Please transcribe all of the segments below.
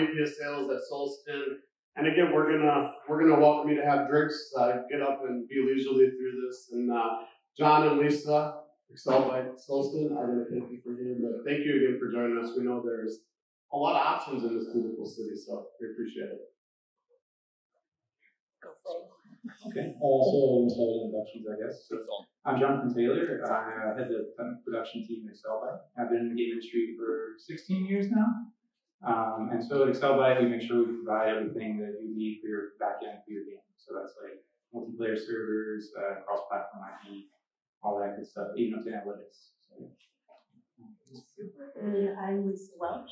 Riegelman. I'm VP of Sales at Solsten. And again, we're gonna we're gonna welcome you to have drinks, uh, get up and be leisurely through this. And uh, John and Lisa, Excel by Solsten, are gonna thank you for here. But thank you again for joining us. We know there's a lot of options in this beautiful city, so we appreciate it. Okay, uh, so start introductions, I guess. So I'm Jonathan Taylor. I uh, head the production team at AccelByte. I've been in the game industry for 16 years now. Um, and so at AccelByte, we make sure we provide everything that you need for your backend for your game. So that's like multiplayer servers, uh, cross-platform IP, all that good stuff, even up to analytics. So, I'm Lisa Welch,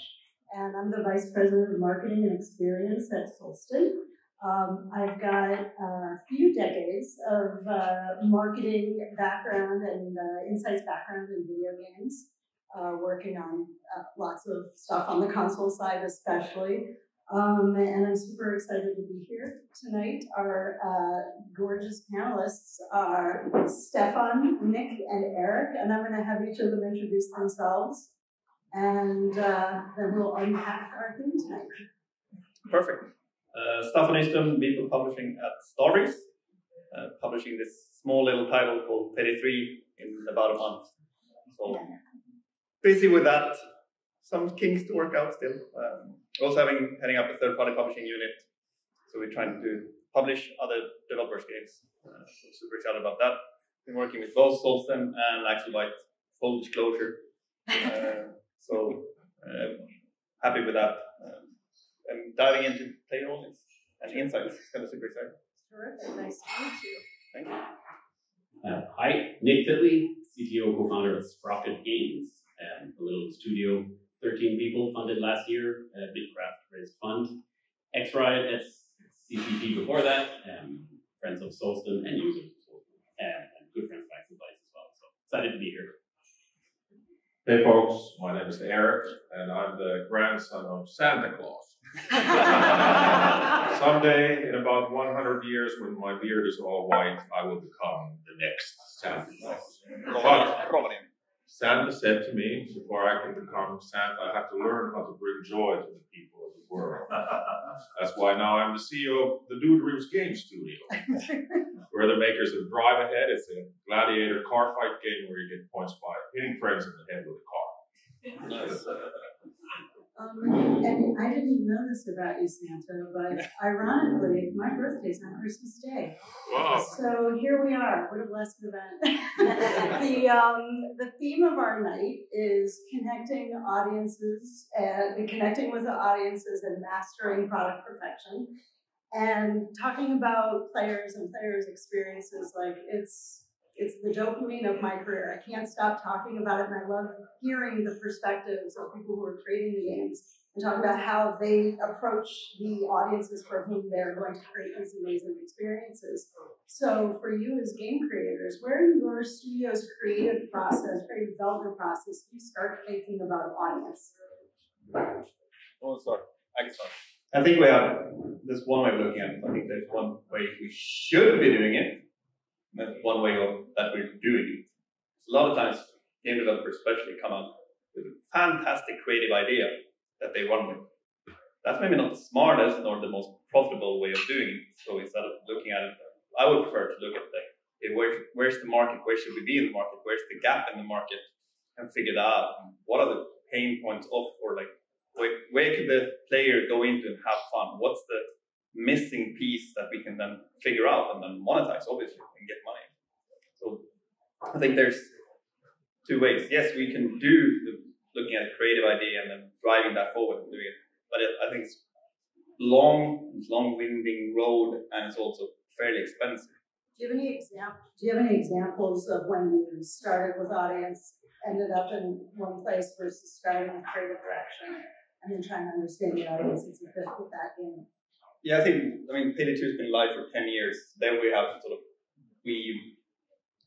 and I'm the Vice President of Marketing and Experience at Solsten. Um, I've got a few decades of uh, marketing background and uh, insights background in video games, uh, working on uh, lots of stuff on the console side, especially. Um, and I'm super excited to be here tonight. Our uh, gorgeous panelists are Staffan, Nick, and Erik, and I'm going to have each of them introduce themselves, and uh, then we'll unpack our theme tonight. Perfect. Uh, Nyström, VP of Publishing at Starbreeze, uh, publishing this small little title called 33 in about a month. So busy with that. Some kinks to work out still. Um, also having heading up a third-party publishing unit, so we're trying to publish other developers' games. Uh, so super excited about that. Been working with both Solsten and AccelByte, full disclosure. Uh, so uh, happy with that. Um, and diving into player audience and insights. It's kind of super exciting. Terrific. Nice to meet you. Thank you. Uh, hi, Nick Tittley, CTO, co-founder of Sprocket Games, um, a little studio, 13 people funded last year. Uh, Bitcraft raised fund. X-Riot, CCP before that, um, friends of Solsten and users of Solsten, um, and good friends of AccelByte as well. So excited to be here. Hey folks, my name is Erik, and I'm the grandson of Santa Claus. Someday, in about 100 years, when my beard is all white, I will become the next Santa Claus. But Santa said to me, before I can become Santa, I have to learn how to bring joy to the people of the world. That's why now I'm the CEO of the DoDreams Game Studio. We're the makers of Drive Ahead. It's a gladiator car fight game where you get points by hitting friends in the head with a car. Nice. Um, and I didn't know this about you, Santa, but ironically, my birthday's on Christmas Day. Wow. So here we are. What a blessed event. the, um, the theme of our night is connecting audiences and connecting with the audiences and mastering product perfection. And talking about players and players' experiences, like it's it's the dopamine of my career. I can't stop talking about it, and I love hearing the perspectives of people who are creating the games and talking about how they approach the audiences for whom they're going to create these amazing experiences. So, for you as game creators, where in your studio's creative process, creative development process, do you start thinking about audience? Well, start. I can start. I think we have this one way of looking at it. I think there's one way we should be doing it, one way of that we're doing it. A lot of times, game developers especially come up with a fantastic creative idea that they run with. That's maybe not the smartest nor the most profitable way of doing it. So instead of looking at it, I would prefer to look at okay, where, where's the market? Where should we be in the market? Where's the gap in the market? And figure that out. What are the pain points of, or like, where, where could the player go into and have fun? What's the missing piece that we can then figure out and then monetize, obviously, and get money. So I think there's two ways. Yes, we can do the, looking at a creative idea and then driving that forward and doing it, but it, I think it's long, it's long-winding road, and it's also fairly expensive. Do you have any example? Do you have any examples of when you started with audience, ended up in one place versus starting in creative direction, and then trying to understand the audience and fit with that game? Yeah, I think I mean Payday Two has been live for ten years. Then we have sort of we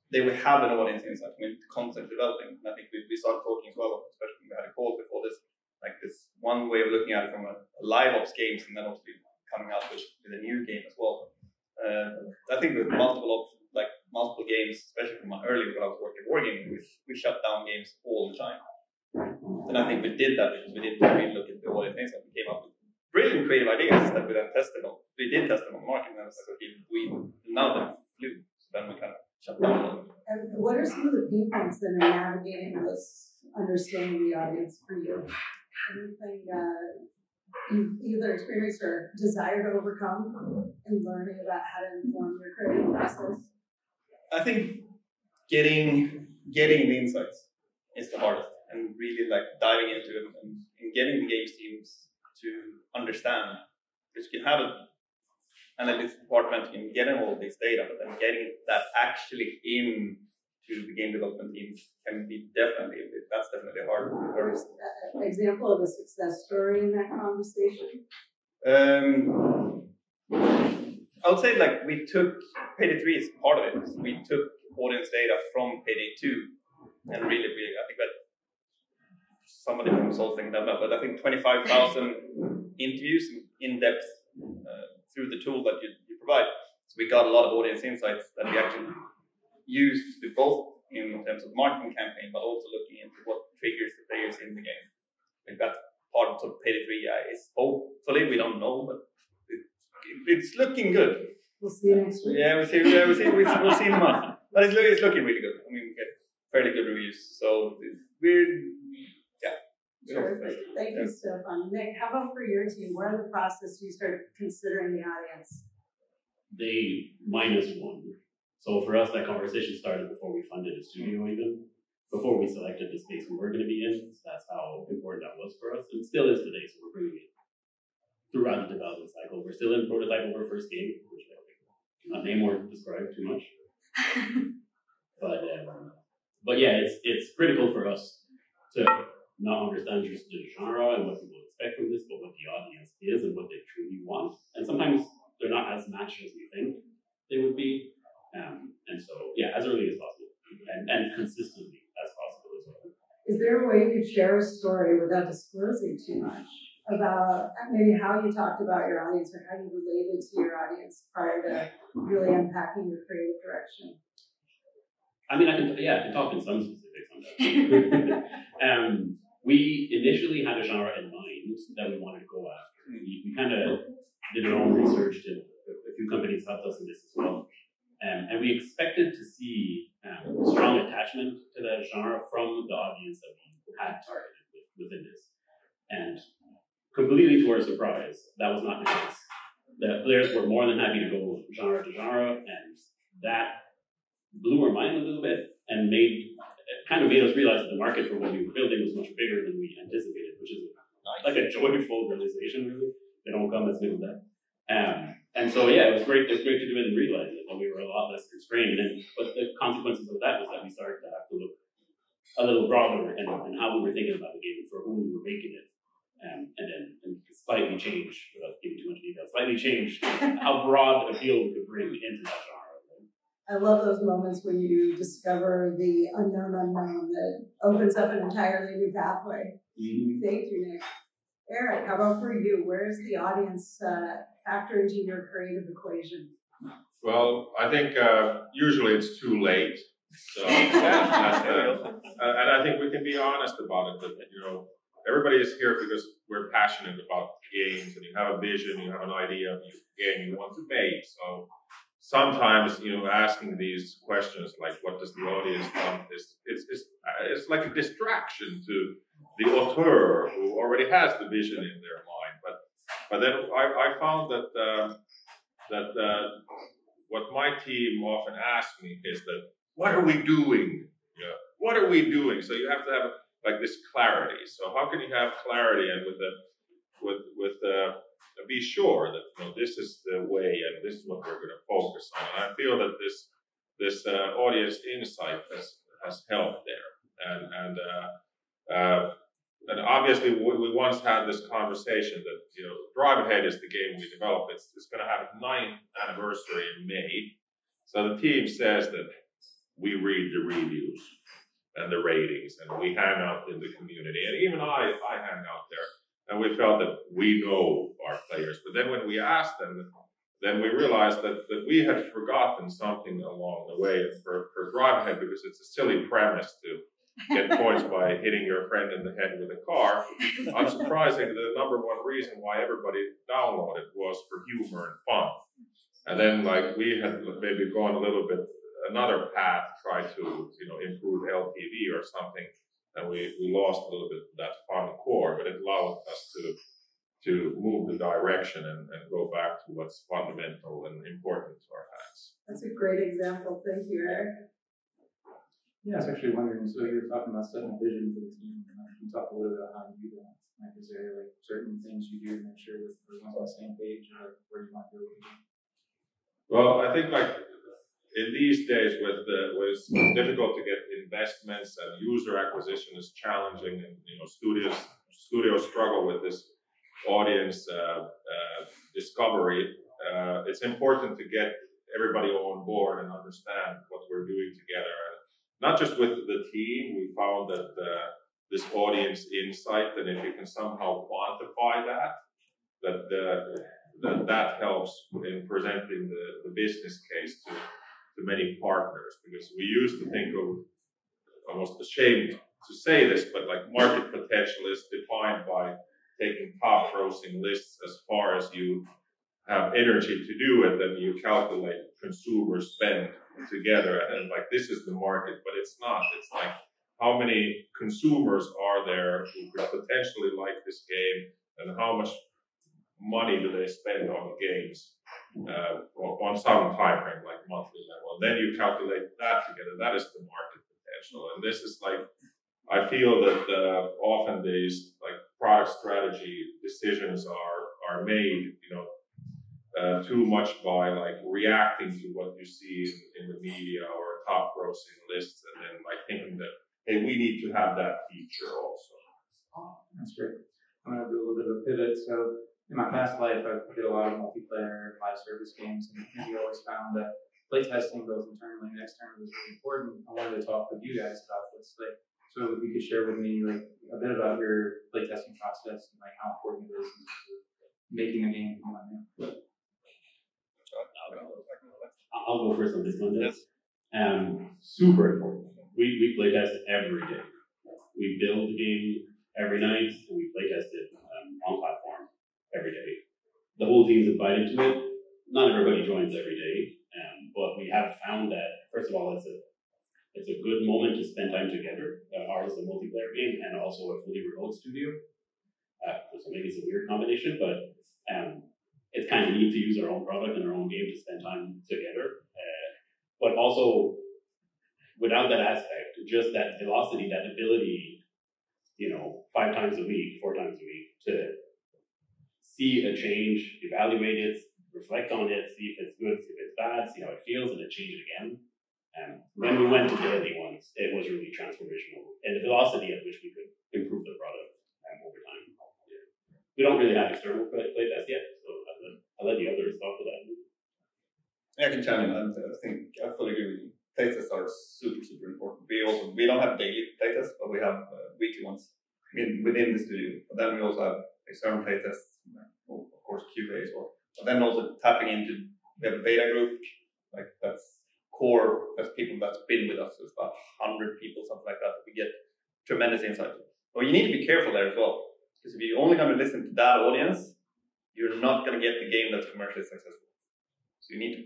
they will have an audience insight. I mean, content developing. And I think we, we started talking as well, especially when we had a call before this, like this one way of looking at it from a, a live ops games, and then obviously coming out with, with a new game as well. Uh, I think with multiple op- like multiple games, especially from my early when I was working wargaming, we we shut down games all the time. And I think we did that because we didn't really look at the audience insight. We came up with brilliant creative ideas that we then tested on. We did test them on marketing, and I was like, okay, we of them flew. So then we kind of shut down. And what are some of the pain points that are navigating this, understanding the audience for you? Anything uh, you've either experienced or desire to overcome in learning about how to inform your creative process? I think getting getting the insights is the hardest, and really like diving into it and, and getting the games teams to understand. Because you can have an analytics department in getting all this data, but then getting that actually in to the game development teams can be definitely that's definitely hard. An example of a success story in that conversation. Um, I would say like we took Payday three is part of it. We took audience data from Payday two, and really, we, I think that somebody from Solsten done that, but I think twenty five thousand interviews in depth uh, through the tool that you, you provide. So we got a lot of audience insights that we actually used to both in terms of marketing campaign, but also looking into what triggers the players in the game. Think that's part of Payday 3 is hopefully, we don't know, but it, it's looking good. We'll see next week. Yeah, we'll see, yeah, we'll see, we'll, we'll see in a month. But it's, it's looking really good. I mean, we get fairly good reviews. So we're. Terrific. Thank you, Staffan. Nick, how about for your team? Where in the process do you start considering the audience? They minus one. So for us, that conversation started before we funded a studio, even before we selected the space we were going to be in. So that's how important that was for us, and still is today. So we're bringing it throughout the development cycle. We're still in prototype of our first game, which I cannot name or describe too much. but um, but yeah, it's it's critical for us to not understand just the genre and what people expect from this, but what the audience is and what they truly want. And sometimes they're not as matched as we think they would be. Um, and so, yeah, as early as possible and, and consistently as possible as well. Is there a way you could share a story without disclosing too much about maybe how you talked about your audience or how you related to your audience prior to really unpacking your creative direction? I mean, I can, yeah, I can talk in some specifics on that. um, we initially had a genre in mind that we wanted to go after. We, we kind of did our own research, did a few companies helped us in this as well. Um, and we expected to see um, strong attachment to that genre from the audience that we had targeted within this. And completely to our surprise, that was not the case. The players were more than happy to go genre to genre, and that blew our mind a little bit and made kind of made us realize that the market for what we were building was much bigger than we anticipated, which is nice. like a joyful realization, really. They don't come as big as that. Um, and so, yeah, it was great. It was great to do it and realize it, that we were a lot less constrained. And but the consequences of that was that we started to have to look a little broader and, and how we were thinking about the game and for whom we were making it. Um, and then and slightly change, without giving too much detail, slightly change how broad appeal we could bring into that genre. I love those moments when you discover the unknown unknown that opens up an entirely new pathway. Mm-hmm. Thank you, Nick. Erik, how about for you? Where's the audience uh, factor into your creative equation? Well, I think uh, usually it's too late. So that's the, uh, and I think we can be honest about it. That you know, everybody is here because we're passionate about games, and you have a vision, you have an idea of the game you want to make. So sometimes you know, asking these questions like, "What does the audience want?" is it's it's it's like a distraction to the author who already has the vision in their mind. But but then I, I found that uh, that uh, what my team often asks me is that what are we doing? Yeah, what are we doing? So you have to have like this clarity. So how can you have clarity and with a with with uh, be sure that you know this is the way and this is what we're going to focus on. And I feel that this this uh, audience insight has has helped there. And and uh, uh, and obviously we, we, once had this conversation that you know drive ahead is the game we developed it's, it's going to have its ninth anniversary in may so the team says that we read the reviews and the ratings and we hang out in the community and even i i hang out there and we felt that we know our players but then when we asked them then we realized that, that we had forgotten something along the way for, for drive because it's a silly premise to get points by hitting your friend in the head with a car. I'm Unsurprisingly, the number one reason why everybody downloaded was for humor and fun. And then, like we had maybe gone a little bit another path, try to you know improve LTV or something, and we, we lost a little bit of that fun core, but it allowed us to to move the direction and, and go back to what's fundamental and important to our fans. That's a great example. Thank you, Erik. Yeah, I was actually wondering, so you're talking about setting a vision for the team, and can you talk a little bit about how you do that? Like, is there like certain things you do to make sure that everyone's on the same page or where you want to go? Well, I think like in these days with the with difficult to get investments and user acquisition is challenging and you know studios studios struggle with this audience uh, uh, discovery uh, it's important to get everybody on board and understand what we're doing together. Not just with the team, we found that uh, this audience insight, and if you can somehow quantify that, that uh, that, that helps in presenting the, the business case to, to many partners. Because we used to think of almost ashamed to say this, but like market potential is defined by taking top grossing lists as far as you have energy to do it, then you calculate consumer spend together and like this is the market, but it's not. It's like how many consumers are there who could potentially like this game and how much money do they spend on games uh, on some time frame, like monthly then you calculate that together. That is the market potential. And this is like, I feel that uh, often these like product strategy decisions are are made, you know, uh, too much by like reacting to what you see in, in, the media or top grossing lists and then like thinking that hey we need to have that feature also that's great i'm to do a little bit of a pivot so in my past life i did a lot of multiplayer live service games and we always found that playtesting both internally and externally is really important i wanted to talk with you guys about this like so if you could share with me like a bit about your playtesting process and like how important it is making a game I'll go first on this one. Yes. Um, super important. We, we play test every day. We build the game every night and we play test it um, on platform every day. The whole team's invited to it. Not everybody joins every day, but we have found that first of all, it's a it's a good moment to spend time together. Uh, ours is a multiplayer game and also a fully remote studio. Uh, so maybe it's a weird combination, but um, it's kind of neat to use our own product and our own game to spend time together. Uh, but also, without that aspect, just that velocity, that ability, you know, five times a week, four times a week to see a change, evaluate it, reflect on it, see if it's good, see if it's bad, see how it feels, and then change it again. And when we went to daily ones, it was really transformational, and the velocity at which we could improve the product um, over time. We don't really have external play, tests yet, so I'll let the others talk to that. I can chime in. I think I fully agree with you. Playtests are super, super important. We also we don't have daily playtests, but we have uh, weekly ones in, within the studio. But then we also have external playtests, of course QA as well. But then also tapping into we have a beta group, like that's core, that's people that's been with us. It's about hundred people, something like that. We get tremendous insight. But you need to be careful there as well, because if you only going to listen to that audience, you're not going to get the game that's commercially successful. So you need to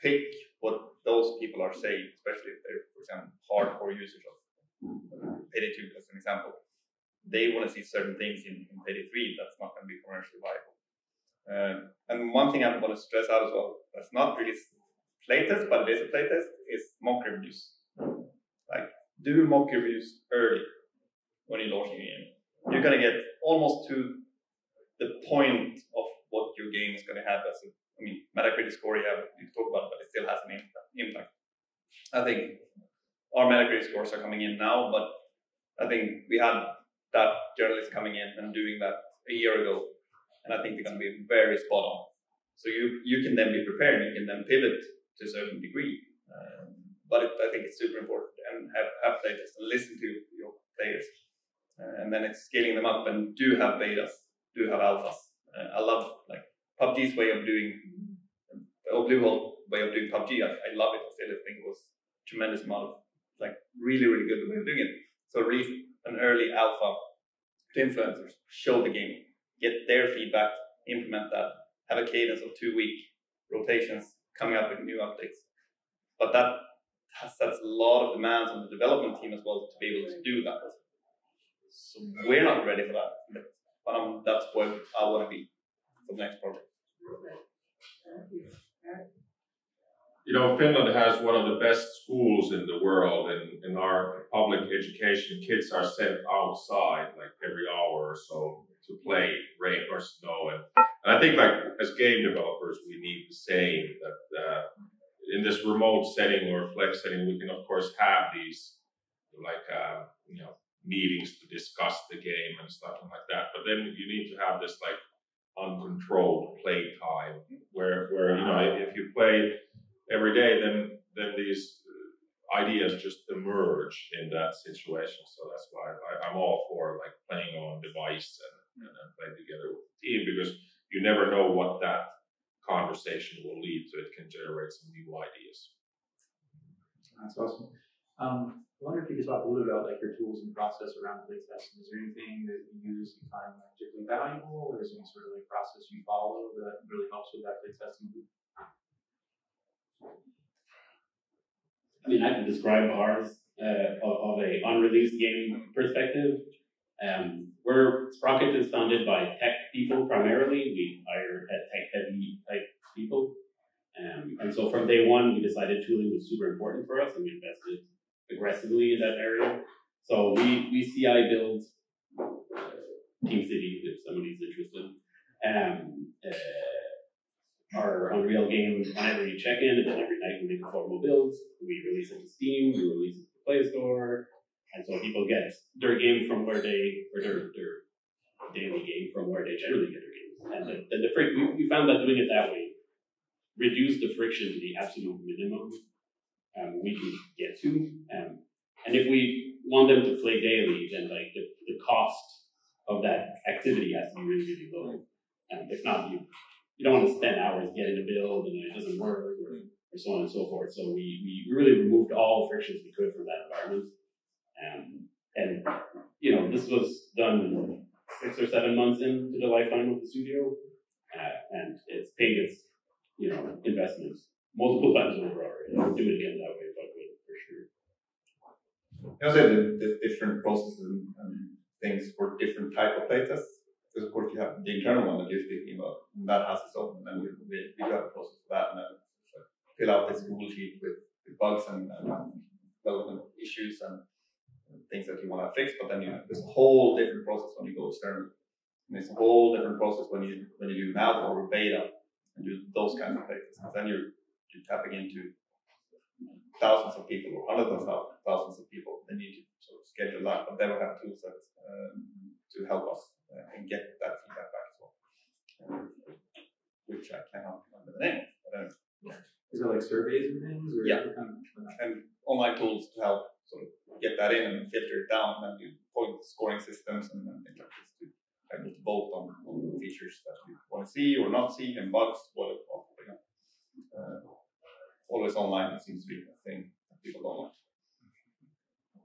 pick what those people are saying, especially if they're, for example, hardcore users of Payday 2 as an example. They want to see certain things in, in Payday 3 that's not going to be commercially viable. Um, and one thing I want to stress out as well, that's not really playtest, but it is a playtest, is mock reviews. Like, do mock reviews early when you're launching a game. You're going to get almost to the point of what your game is going to have as a, I mean, Metacritic score, yeah, you talk about, but it still has an impact. I think our Metacritic scores are coming in now, but I think we had that journalist coming in and doing that a year ago, and I think they're going to be very spot on. So you you can then be prepared, you can then pivot to a certain degree. Um, but it, I think it's super important and have, have players and listen to your players. Uh, and then it's scaling them up and do have betas do have alphas. Uh, I love like PUBG's way of doing, or Bluehole way of doing PUBG. I, I love it. I still think it was tremendous amount of like really really good way of doing it. So release an early alpha to influencers, show the game, get their feedback, implement that, have a cadence of two week rotations coming up with new updates. But that that's a lot of demands on the development team as well to be able to do that. So we're not ready for that, but, but um, that's where I want to be for the next project. You know, Finland has one of the best schools in the world, and in our public education, kids are sent outside like every hour or so to play rain or snow. And, and I think, like as game developers, we need the same that uh, in this remote setting or flex setting, we can of course have these like uh, you know meetings to discuss the game and stuff like that. But then you need to have this like uncontrolled play time where where you know if you play every day, then then these ideas just emerge in that situation. So that's why I, am all for like playing on device and, and then playing together with the team because you never know what that conversation will lead to. It can generate some new ideas. That's awesome. Um, I wonder if you could talk a little bit about like your tools and process around playtesting. Is there anything that you use you find particularly valuable, or is there any sort of like process you follow that really helps with that playtesting? I mean, I can describe ours uh, of a unreleased game perspective. Um, where Sprocket is founded by tech people primarily. We hire tech heavy type people. Um, and so from day one, we decided tooling was super important for us and we invested aggressively in that area. So we, we CI build uh, Teamcity if somebody's interested. Um, uh, our Unreal game, whenever you check in, and then every night we make a affordable builds. We release it to Steam, we release it to the Play Store, and so people get their game from where they, or their, their daily game from where they generally get their games. And the, the, the we, we found that doing it that way reduced the friction to the absolute minimum um, we can get to. Um, and if we want them to play daily, then like the, the cost of that activity has to be really, really low. Um, if not, you you don't want to spend hours getting a build and it doesn't work or, or so on and so forth. So we, we really removed all frictions we could from that environment. Um, and, you know, this was done six or seven months into the lifetime of the studio, uh, and it's paid its, you know, investments multiple times over already. I would do it again that way if I could, for sure. You know, the, the different processes and, and, things for different type of playtests. Because of course you have the internal one that you're speaking about, and that has its own, and then we, we, we have a process for that, and then fill out this Google sheet with, with bugs and, and development issues and things that you want to fix, but then you have this whole different process when you go external. And it's a whole different process when you when you do an alpha or beta and do those kinds of things. And then you're you're tapping into thousands of people or hundreds of thousands of people. Then you need to sort of schedule that, but they will have tools sets um, to help us uh, and get that feedback back as well. Um, which I cannot remember the name. But, yeah. Is it like surveys and things? Or yeah. Kind of, and online tools to help sort of get that in and filter it down, and you point scoring systems and, and things like this to able to vote on, on features that you want to see or not see, and bugs, what you know. Uh, always online it seems to be a thing that people don't like.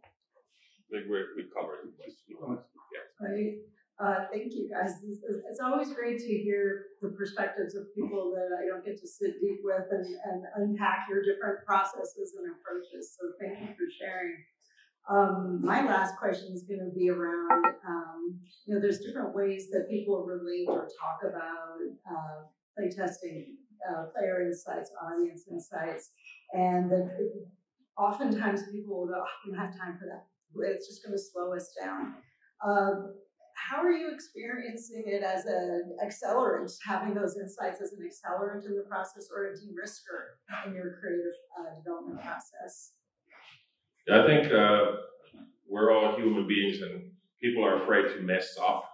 I think we we covered the question. Yeah. Right. Uh, thank you guys. It's, always great to hear the perspectives of people that I don't get to sit deep with and, and unpack your different processes and approaches. So thank you for sharing. Um, my last question is going to be around, um, you know, there's different ways that people relate or talk about uh, playtesting, uh, player insights, audience insights, and that oftentimes people will go, oh, we don't have time for that. It's just going to slow us down. Um, how are you experiencing it as an accelerant, having those insights as an accelerant in the process or a de-risker in your creative uh, development process? Yeah, I think uh, we're all human beings and people are afraid to mess up.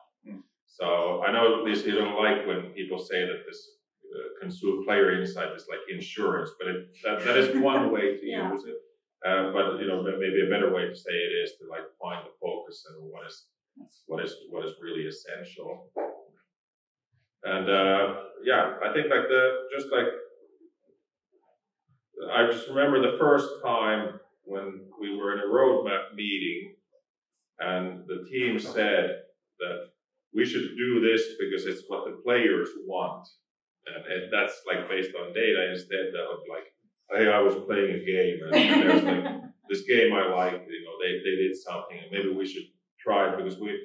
So I know at least you don't like when people say that this uh, consumer player insight is like insurance, but it, that, that is one way to yeah. use it. Uh, but you know, maybe a better way to say it is to like find the focus and what is what is what is really essential. And uh, yeah, I think like the just like I just remember the first time when we were in a roadmap meeting and the team said that we should do this because it's what the players want, and, that's like based on data instead of like, hey, I was playing a game and there's like this game I like, you know, they they did something, and maybe we should it because we.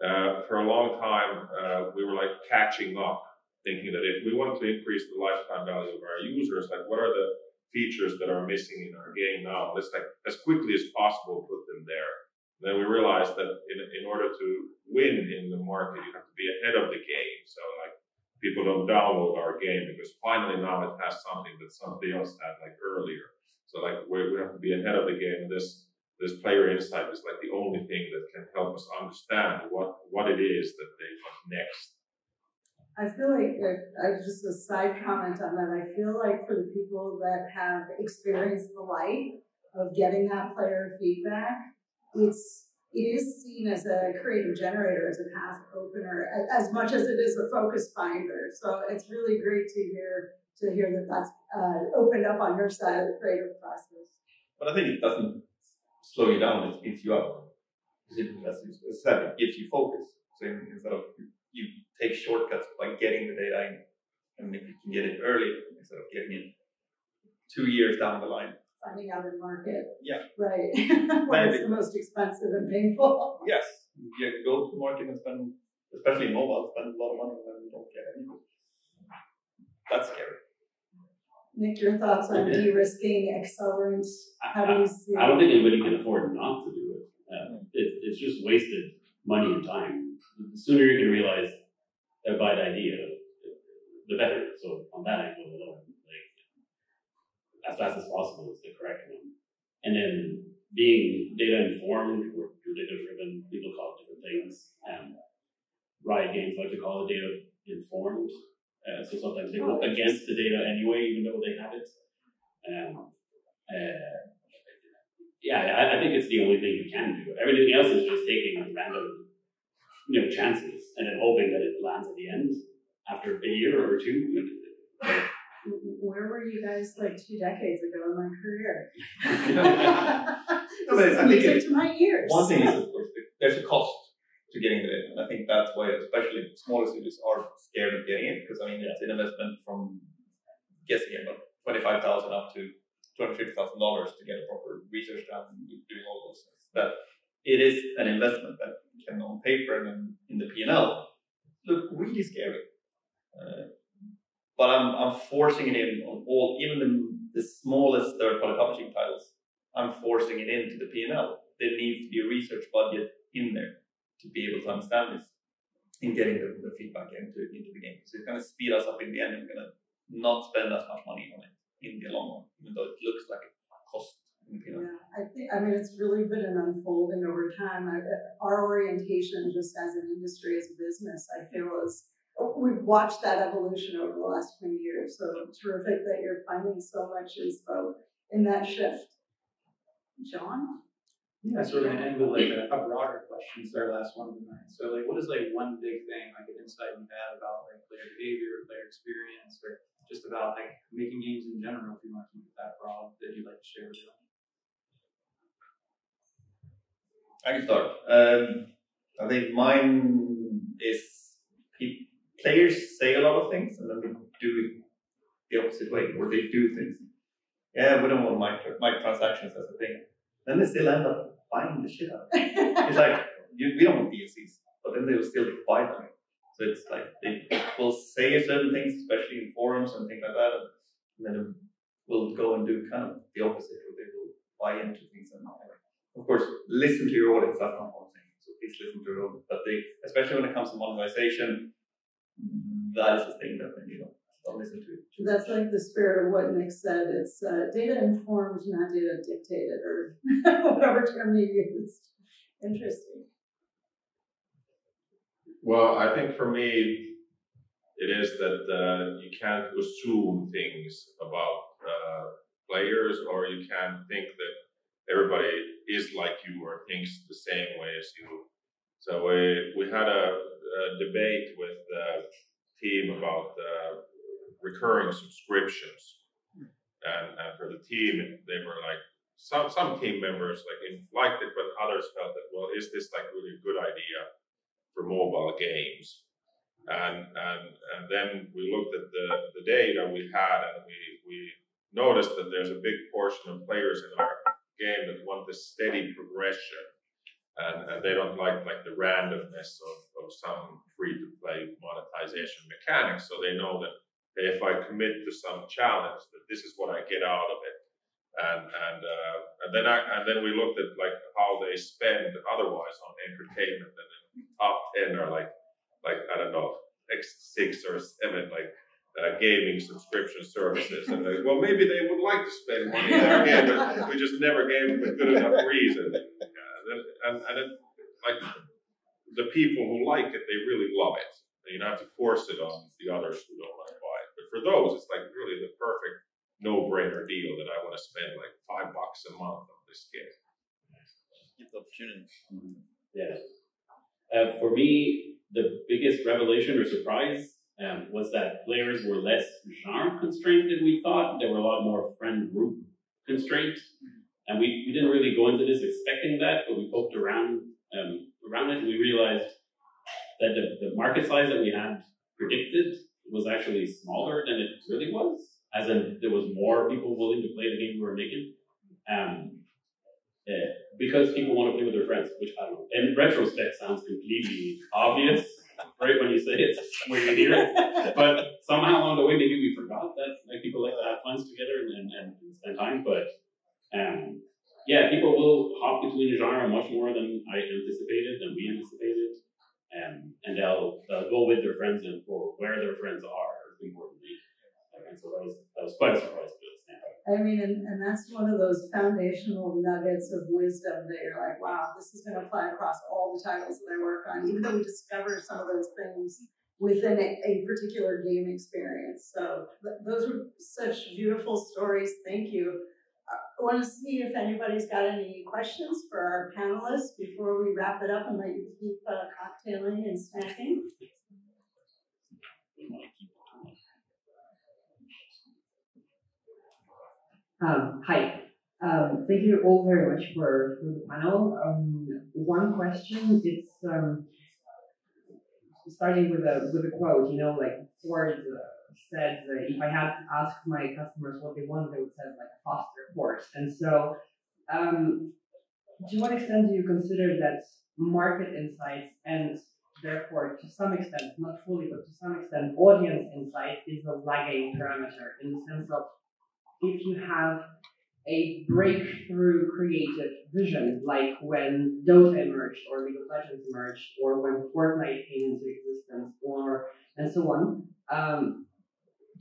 Uh, for a long time, uh, we were like catching up, thinking that if we want to increase the lifetime value of our users, like what are the features that are missing in our game now. Let's like as quickly as possible put them there. And then we realized that in, in order to win in the market, you have to be ahead of the game. So like people don't download our game because finally now it has something that somebody else had like earlier. So like we, we have to be ahead of the game. This this player insight is like the only thing that can help us understand what what it is that they want next I feel like if I just a side comment on that, I feel like for the people that have experienced the light of getting that player feedback, it's it is seen as a creative generator, as a path opener, as much as it is a focus finder. So it's really great to hear to hear that that's uh, opened up on your side of the creative process. But I think it doesn't slow you down; it speeds you up. It, as you said, it gives you focus. So instead of you take shortcuts by getting the data in. And if you can get it early instead of getting it two years down the line. Finding out in market. Yeah. Right. when it's the most expensive and painful. Yes. You go to market and spend, especially mobile, spend a lot of money and then you don't get anything. That's scary. Nick, your thoughts on de-risking accelerants? How do you see? I don't think anybody can afford not to do it. Uh, it it's just wasted money and time. The sooner you can realize a bad idea, the better. So on that angle alone, like as fast as possible is the correct one. And then being data informed or data driven, people call it different things. Um, Riot Games like to call it data informed. Uh, so sometimes they go oh, against the data anyway, even though they have it. Um, uh, yeah, I, I, think it's the only thing you can do. Everything else is just taking random you know, chances and then hoping that it lands at the end after a year or two. Where were you guys like two decades ago in my career? no, but I think it, to my ears. One thing is, of course, there's a cost getting it, and I think that's why, especially smaller cities, are scared of getting it because I mean, it's an investment from guessing about twenty-five thousand up to two hundred fifty thousand dollars to get a proper research done and doing all those things. But it is an investment that can on paper and in the P&L look really scary. Uh, but I'm, I'm forcing it in on all, even the, the smallest third-party publishing titles. I'm forcing it into the P&L. There needs to be a research budget in there to be able to understand this and getting the, the feedback into, into the game. So it's going to speed us up in the end. We're going to not spend as much money on it in the long run, even though it looks like it costs yeah, I think, I mean, it's really been an unfolding over time. I, our orientation, just as an industry, as a business, I feel is we've watched that evolution over the last 20 years. So terrific that you're finding so much in that shift. John? Yeah, so we're going to end with like a, a broader question. It's our last one tonight. So, like, what is like one big thing, like an insight you had about like player behavior, player experience, or just about like making games in general, if you want to keep that broad, that you'd like to share with us? I can start. Um, I think mine is players say a lot of things and then they do it the opposite way, or they do things. Yeah, we don't want microtransactions as a thing. Then they still end up buying the shit out. it's like you, we don't want DLCs, but then they will still buy them. So it's like they will say certain things, especially in forums and things like that, and then will go and do kind of the opposite, or they will buy into things and not of course, listen to your audience. That's not what I'm saying. So please listen to your audience. But they, especially when it comes to monetization, that is the thing that you know don't listen to. That's like the spirit of what Nick said. It's uh, data informed, not data dictated, or whatever term you used. Interesting. Well, I think for me, it is that uh, you can't assume things about uh, players, or you can't think that everybody is like you or thinks the same way as you. So we we had a, a debate with the team about uh, recurring subscriptions, and, and for the team they were like some some team members like liked it, but others felt that well, is this like really a good idea for mobile games? And and and then we looked at the the data we had, and we we noticed that there's a big portion of players in our game that want this steady progression. And, and they don't like like the randomness of, of some free to play monetization mechanics. So they know that if I commit to some challenge, that this is what I get out of it. And and uh, and then I and then we looked at like how they spend otherwise on entertainment, and then top ten are like like I don't know X six or seven like uh, gaming subscription services, and well maybe they would like to spend money there again, but we just never gave them a good enough reason. Uh, and and it, like the people who like it, they really love it. You don't have to force it on the others who don't for those, it's like really the perfect no-brainer deal that I want to spend like five bucks a month on this game. Give the opportunity. Mm-hmm. Yeah. Uh, for me, the biggest revelation or surprise um, was that players were less genre constrained than we thought. They were a lot more friend group constrained. And we, we didn't really go into this expecting that, but we poked around um, around it and we realized that the, the market size that we had predicted was actually smaller than it really was, as in there was more people willing to play the game we were making. Um, uh, because people want to play with their friends, which I don't know. In retrospect, sounds completely obvious, right? When you say it, when you hear it, but somehow along the way, maybe we forgot that like people like to have fun together and, and, spend time. But um, yeah, people will hop between genre much more than I anticipated, than we anticipated and and they'll they'll go with their friends and or where their friends are importantly. And so that was that was quite a surprise to us. I mean, and, and that's one of those foundational nuggets of wisdom that you're like, wow, this is going to apply across all the titles that I work on, even though we discover some of those things within a, a particular game experience. So th- those were such beautiful stories. Thank you. I want to see if anybody's got any questions for our panelists before we wrap it up and let you keep uh, cocktailing and snacking. Um, hi. Um, thank you all very much for, for the panel. Um, one question, it's um, starting with a with a quote. You know, like Ford said that if I had to ask my customers what they want, they would say like a faster horse. And so, um, to what extent do you consider that market insights and therefore to some extent, not fully, but to some extent, audience insight is a lagging parameter in the sense of if you have a breakthrough creative vision, like when Dota emerged, or League of Legends emerged, or when Fortnite came into existence, or and so on. Um,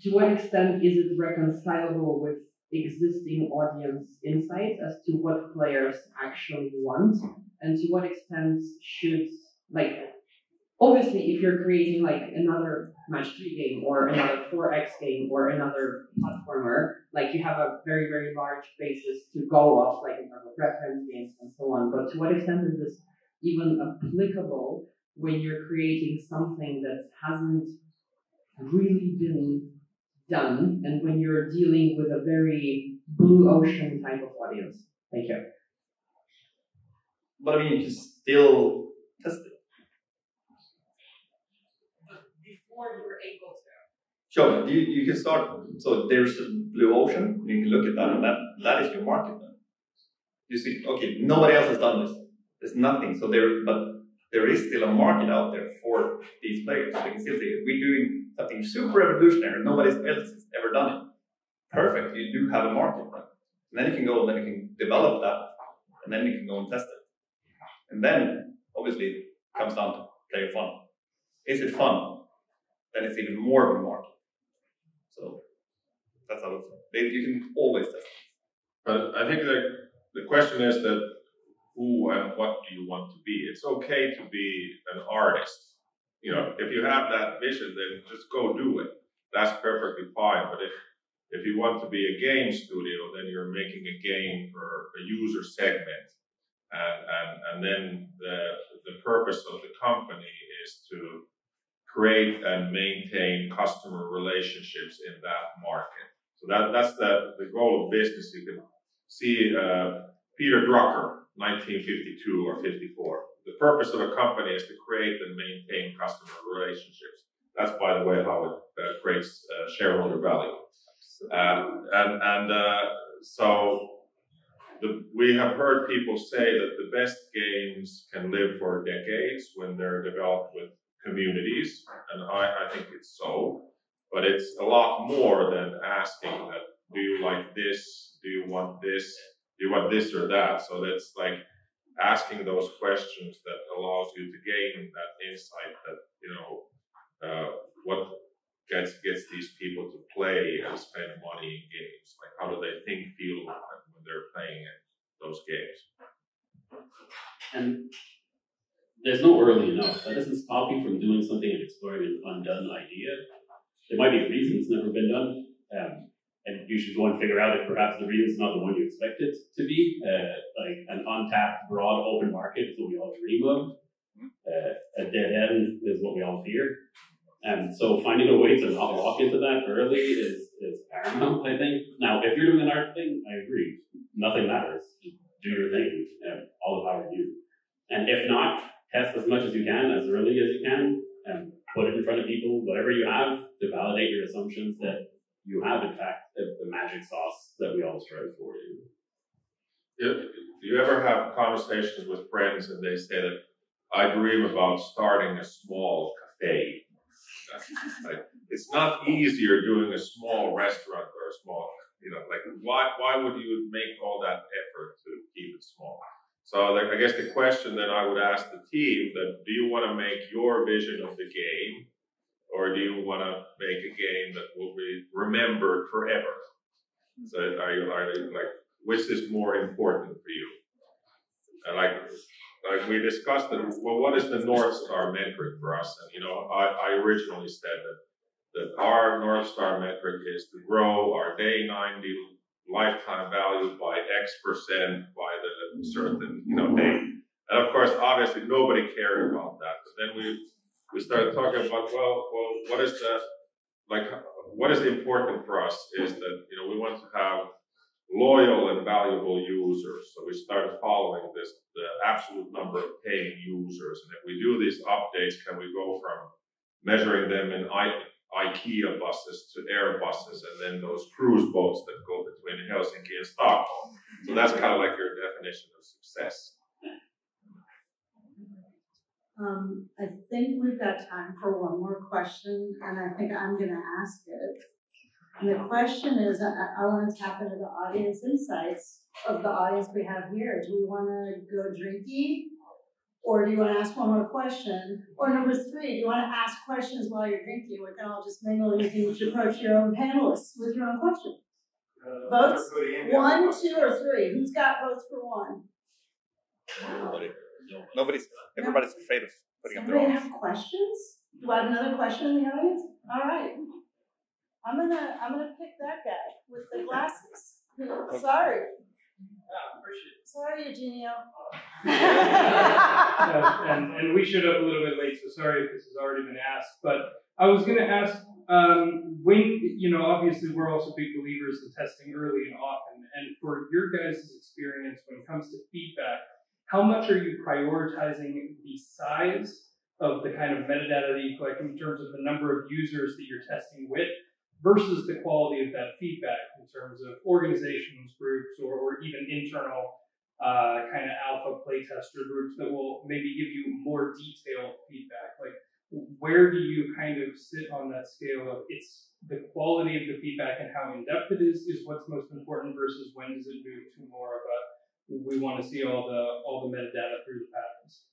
to what extent is it reconcilable with existing audience insights as to what players actually want, and to what extent should like obviously if you're creating like another match three game or another 4x game or another platformer like you have a very very large basis to go off like in terms of reference games and so on. But to what extent is this even applicable when you're creating something that hasn't really been done and when you're dealing with a very blue ocean type of audience. Thank you. But I mean, you can still test it. Before you were able to. Sure, you, you can start. So there's a blue ocean. You can look at that, and that, that is your market. Then you see, okay, nobody else has done this. There's nothing. So there, but there is still a market out there for these players. So they can still say, we're doing something super revolutionary. Nobody else has ever done it. Perfect. You do have a market. Right? And then you can go, and then you can develop that, and then you can go and test it. And then, obviously, it comes down to player fun. Is it fun? Then it's even more of a market. So that's how it's. You can always test. But I think the the question is that who and what do you want to be? It's okay to be an if you have that vision, then just go do it. That's perfectly fine. But if if you want to be a game studio, then you're making a game for a user segment, and and and then the the purpose of the company is to create and maintain customer relationships in that market. So that that's the the goal of business. You can see uh, Peter Drucker, 1952 or 54. The purpose of a company is to create and maintain customer relationships. That's, by the way, how it uh, creates uh, shareholder value. Uh, and and uh, so the, we have heard people say that the best games can live for decades when they're developed with communities, and I, I think it's so. But it's a lot more than asking that, do you like this? Do you want this? Do you want this or that? So that's like asking those questions that allows you to gain that insight that, you know, uh, what gets gets these people to play and spend money in games? Like how do they think, feel when they're playing those games? And there's no early enough. That doesn't stop you from doing something and exploring an undone idea. There might be a reason it's never been done, um, and you should go and figure out if perhaps the reason is not the one you expect it to be. Uh, like an untapped, broad, open market is what we all dream of. Uh, a dead end is what we all fear. And so finding a way to not walk into that early is, is paramount, I think. Now, if you're doing an art thing, I agree. Nothing matters. Do your thing. and all the power to you. And if not, test as much as you can, as early as you can, and put it in front of people, whatever you have, to validate your assumptions that you have, in fact, the, magic sauce that we all strive for. Do you ever have conversations with friends and they say that I dream about starting a small cafe it's not easier doing a small restaurant or a small, you know, like why why would you make all that effort to keep it small? So like, I guess the question that I would ask the team that do you want to make your vision of the game, or do you want to make a game that will be remembered forever? So are you are you like which is more important for you? And like like we discussed that, well, what is the North Star metric for us? And, you know, I, I originally said that, that our North Star metric is to grow our day 90 lifetime value by X percent by the certain, you know, date. And of course, obviously nobody cared about that. But then we, we started talking about, well, well, what is the, like, what is important for us is that, you know, we want to have loyal and valuable users. So we started following this, the absolute number of paying users. And if we do these updates, can we go from measuring them in I- IKEA buses to air buses and then those cruise boats that go between Helsinki and Stockholm? So that's kind of like your definition of success. Um, I think we've got time for one more question, and I think I'm gonna ask it. And the question is, I, I want to tap into the audience insights of the audience we have here. Do we want to go drinky? Or do you want to ask one more question? Or number three, do you want to ask questions while you're drinking? We can all just mingle and you can approach your own panelists with your own question. Uh, votes? One, two, or three? Who's got votes for one? Nobody's, everybody's afraid of putting Somebody up their own. have questions? Do I have another question in the audience? All right. I'm gonna I'm gonna pick that guy with the glasses. Sorry. Sorry, Eugenio. Yeah, and, and we showed up a little bit late, so sorry if this has already been asked. But I was going to ask um, when, you know, obviously we're also big believers in testing early and often. And for your guys' experience when it comes to feedback, how much are you prioritizing the size of the kind of metadata that you collect in terms of the number of users that you're testing with versus the quality of that feedback in terms of organizations, groups, or, or even internal uh, kind of alpha playtester groups that will maybe give you more detailed feedback. Like, where do you kind of sit on that scale of it's the quality of the feedback and how in depth it is is what's most important versus when does it move to more of a we want to see all the all the metadata through the patterns.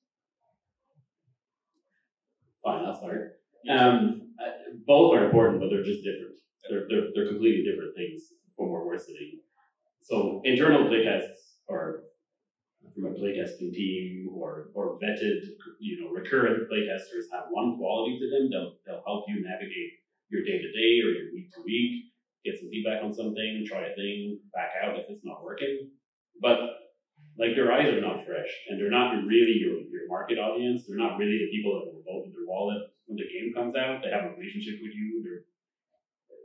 Fine, I'll start. Um, both are important, but they're just different. They're, they're, they're completely different things from where we're sitting. So internal playtests are from a playtesting team or, or vetted, you know, recurrent playtesters have one quality to them. They'll, they'll help you navigate your day to day or your week to week, get some feedback on something, try a thing, back out if it's not working. But like their eyes are not fresh and they're not really your, your market audience. They're not really the people that will vote with their wallet when the game comes out. They have a relationship with you. They're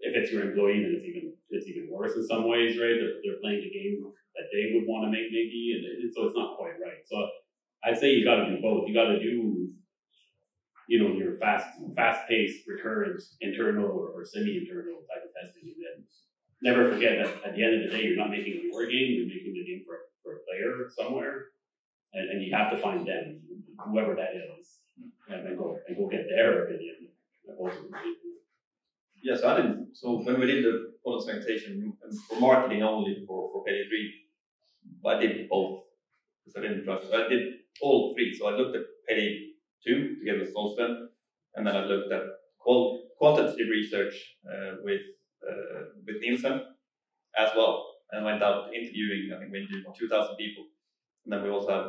if it's your employee, then it's even it's even worse in some ways, right? They're, they're playing a game that they would want to make maybe, and, and so it's not quite right. So I'd say you got to do both. You got to do, you know, your fast fast paced, recurrent, internal or, or semi internal type of testing, and then never forget that at the end of the day, you're not making a your game, you're making the game for, for a player somewhere, and, and you have to find them, whoever that is, and, go and go get their opinion. Yes, I didn't. So when we did the product segmentation for marketing only for, for 3, I did both because I didn't trust. I did all three. So I looked at Payday 2 together with Solsten, and then I looked at qual- quantitative research uh, with uh, with Nielsen as well, and went out interviewing. I think we interviewed 2,000 people, and then we also had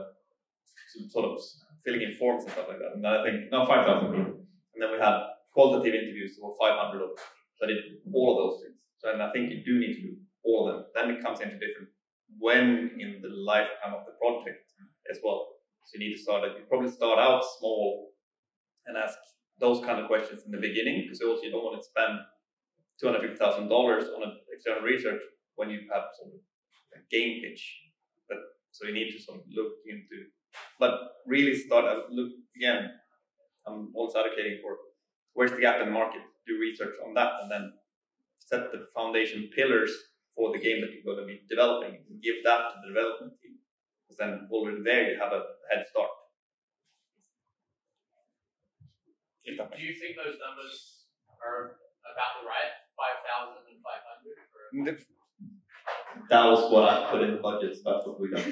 some sort of filling in forms and stuff like that. And then I think no 5,000 people, and then we had qualitative interviews for 500 of them. So I did all of those things. So and I think you do need to do all of them. Then it comes into different when in the lifetime of the project as well. So you need to start. You probably start out small and ask those kind of questions in the beginning because also you don't want to spend two hundred fifty thousand dollars on an external research when you have some a game pitch. But so you need to sort of look into, but really start look again. I'm also advocating for where's the gap in the market, do research on that, and then set the foundation pillars for the game that you're going to be developing and give that to the development team. Because then already there you have a head start. Do, do you think those numbers are about the right? 5,500? That was what I put in the budget, so that's what we got.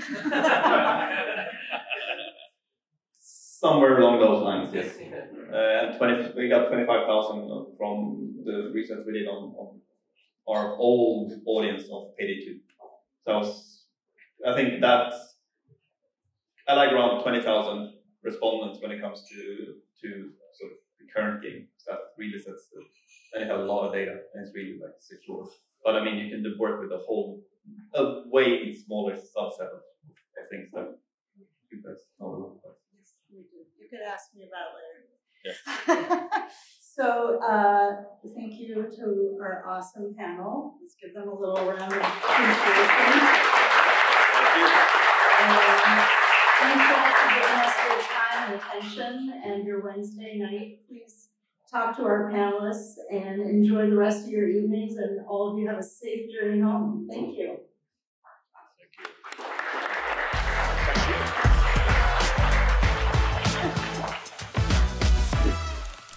Somewhere along those lines, yes. Uh, and 20, we got 25,000 from the research we did on, on our old audience of Payday 2. So I, was, I think that's, I like around 20,000 respondents when it comes to, to sort of the current game. So that really sets the, and you have a lot of data and it's really like secure. But I mean, you can work with a whole, a way smaller subset of, things that you guys know you could ask me about later. Yeah. so, uh, thank you to our awesome panel. Let's give them a little round of appreciation. Thank you. Um, thank you all for giving us your time and attention and your Wednesday night. Please talk to our panelists and enjoy the rest of your evenings. And all of you have a safe journey home. Thank you.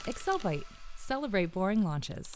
AccelByte. Celebrate boring launches.